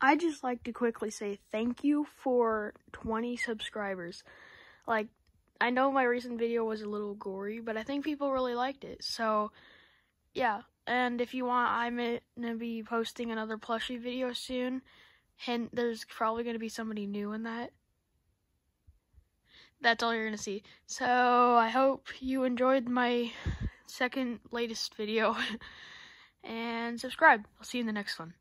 I just like to quickly say thank you for 20 subscribers. Like, I know my recent video was a little gory, but I think people really liked it. So, yeah. And if you want, I'm gonna be posting another plushie video soon. Hint, there's probably gonna be somebody new in that. That's all you're gonna see. So, I hope you enjoyed my second latest video. and subscribe. I'll see you in the next one.